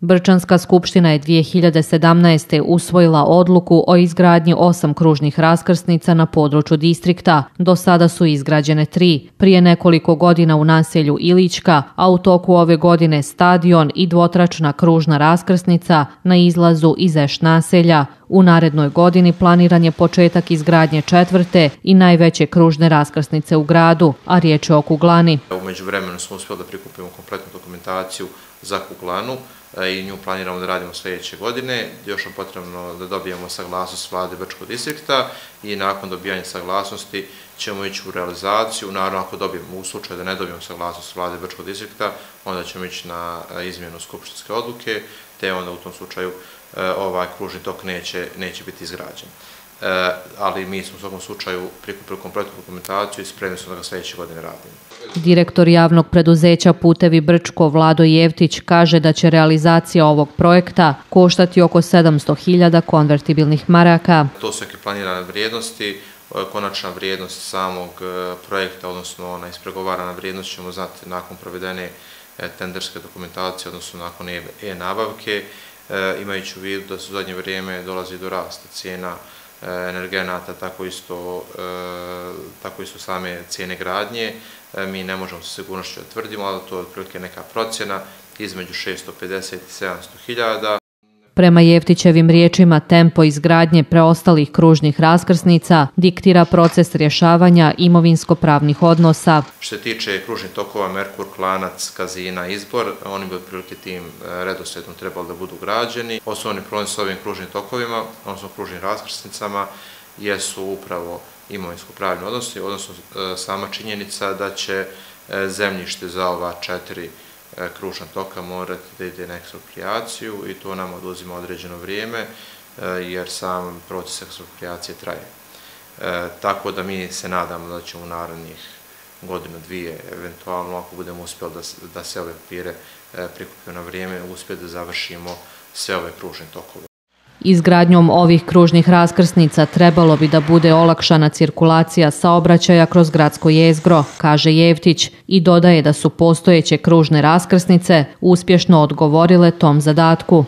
Brčanska skupština je 2017. usvojila odluku o izgradnji osam kružnih raskrsnica na području distrikta. Do sada su izgrađene tri. Prije nekoliko godina u naselju Ilićka, a u toku ove godine stadion i dvotračna kružna raskrsnica na izlazu iz Eš naselja. U narednoj godini planiran je početak izgradnje četvrte i najveće kružne raskrsnice u gradu, a riječ je o Kuglani. Umeđu vremenu smo uspjeli da prikupimo kompletnu dokumentaciju za Kuglanu e, i nju planiramo da radimo sljedeće godine. Još je potrebno da dobijemo saglasnost vlade Brčkog distrikta i nakon dobijanja saglasnosti ćemo ići u realizaciju. Naravno, ako dobijemo u slučaju da ne dobijemo saglasnost vlade Brčkog distrikta, onda ćemo ići na e, izmjenu skupštinske odluke, te onda u tom slučaju e, ovaj kružni tok neće, neće biti izgrađen. E, ali mi smo u svakom slučaju prikupili kompletnu dokumentaciju i spremni smo da ga sljedeće godine radimo. Direktor javnog preduzeća Putevi Brčko Vlado Jevtić kaže da će realizacija ovog projekta koštati oko 700.000 konvertibilnih maraka. To su neke planirane vrijednosti, e, konačna vrijednost samog e, projekta, odnosno ona ispregovarana vrijednost ćemo znati nakon provedene tenderske dokumentacije, odnosno nakon e-nabavke, imajući u vidu da su u zadnje vrijeme dolazi do rasta cijena E, energenata, tako isto, e, tako isto same cijene gradnje. E, mi ne možemo sa sigurnošću otvrdimo, tvrdimo, ali to je otprilike neka procjena između 650 i 700 hiljada. Prema Jeftićevim riječima, tempo izgradnje preostalih kružnih raskrsnica diktira proces rješavanja imovinsko-pravnih odnosa. Što se tiče kružnih tokova, Merkur, Klanac, Kazina, Izbor, oni bi otprilike tim redosredom redosledom trebali da budu građeni. Osnovni problem s ovim kružnim tokovima, odnosno kružnim raskrsnicama, jesu upravo imovinsko-pravni odnosi, odnosno e, sama činjenica da će e, zemljište za ova četiri E, kružna toka morati da ide na ekspropriaciju i to nam oduzima određeno vrijeme e, jer sam proces ekspropriacije traje. E, tako da mi se nadamo da ćemo u narednih godinu, dvije, eventualno ako budemo uspjeli da se ove papire e, prikupio na vrijeme, uspjeti da završimo sve ove kružne tokove. Izgradnjom ovih kružnih raskrsnica trebalo bi da bude olakšana cirkulacija saobraćaja kroz gradsko jezgro, kaže Jevtić i dodaje da su postojeće kružne raskrsnice uspješno odgovorile tom zadatku.